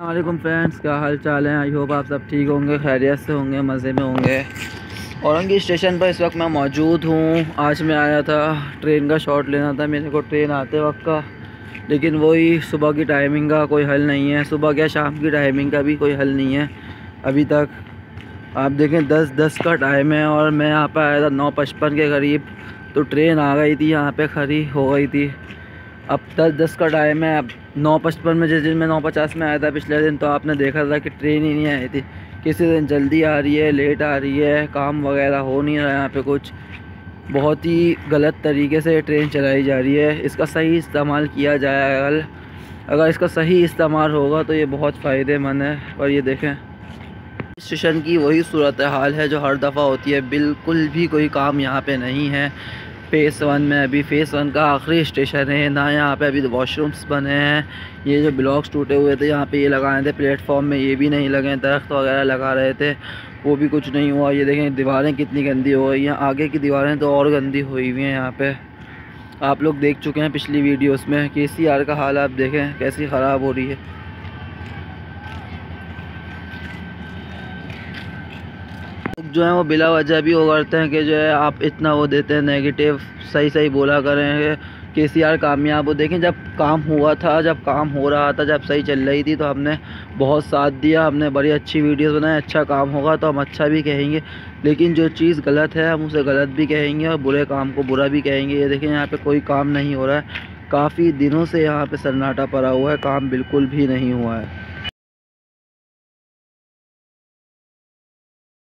वालेकुम फ्रेंड्स, क्या हाल चाल है? आई होप आप सब ठीक होंगे, खैरियत से होंगे, मज़े में होंगे। औरंगी स्टेशन पर इस वक्त मैं मौजूद हूँ। आज मैं आया था, ट्रेन का शॉट लेना था। मेरे को ट्रेन आते वक्त का, लेकिन वही सुबह की टाइमिंग का कोई हल नहीं है। सुबह क्या शाम की टाइमिंग का भी कोई हल नहीं है, अभी तक। आप देखें दस दस का टाइम है और मैं यहाँ पर आया था नौ पचपन के करीब। तो ट्रेन आ गई थी, यहाँ पर खड़ी हो गई थी। अब दस दस का टाइम है, अब नौ पचपन में जिस दिन मैं नौ पचास में आया था पिछले दिन तो आपने देखा था कि ट्रेन ही नहीं आई थी। किसी दिन जल्दी आ रही है लेट आ रही है, काम वगैरह हो नहीं रहा है यहाँ पे कुछ। बहुत ही गलत तरीके से ट्रेन चलाई जा रही है। इसका सही इस्तेमाल किया जाए अगर अगर इसका सही इस्तेमाल होगा तो ये बहुत फ़ायदेमंद है। और ये देखें स्टेशन की वही सूरत हाल है जो हर दफ़ा होती है। बिल्कुल भी कोई काम यहाँ पे नहीं है। फ़ेस वन में अभी फ़ेस वन का आखिरी स्टेशन है। ना यहाँ पे अभी वॉशरूम्स बने हैं। ये जो ब्लॉक्स टूटे हुए थे, यहाँ पे ये लगाए थे। प्लेटफॉर्म में ये भी नहीं लगे, दरख्त वगैरह लगा रहे थे। वो भी कुछ नहीं हुआ। ये देखें, दीवारें कितनी गंदी हो गई हैं। आगे की दीवारें तो और गंदी हुई हुई हैं यहाँ पर आप लोग देख चुके हैं पिछली वीडियोस में। के सी आर का हाल आप देखें, कैसी ख़राब हो रही है। जो है वो बिला वजह भी वो करते हैं कि जो है आप इतना वो देते हैं नेगेटिव सही सही बोला करें के सी आर कामयाब हो। देखें, जब काम हुआ था, जब काम हो रहा था, जब सही चल रही थी तो हमने बहुत साथ दिया, हमने बड़ी अच्छी वीडियोस बनाए अच्छा काम होगा तो हम अच्छा भी कहेंगे। लेकिन जो चीज़ गलत है, हम उसे गलत भी कहेंगे और बुरे काम को बुरा भी कहेंगे। ये देखें, यहाँ पे कोई काम नहीं हो रहा है। काफ़ी दिनों से यहाँ पर सन्नाटा पड़ा हुआ है, काम बिल्कुल भी नहीं हुआ है।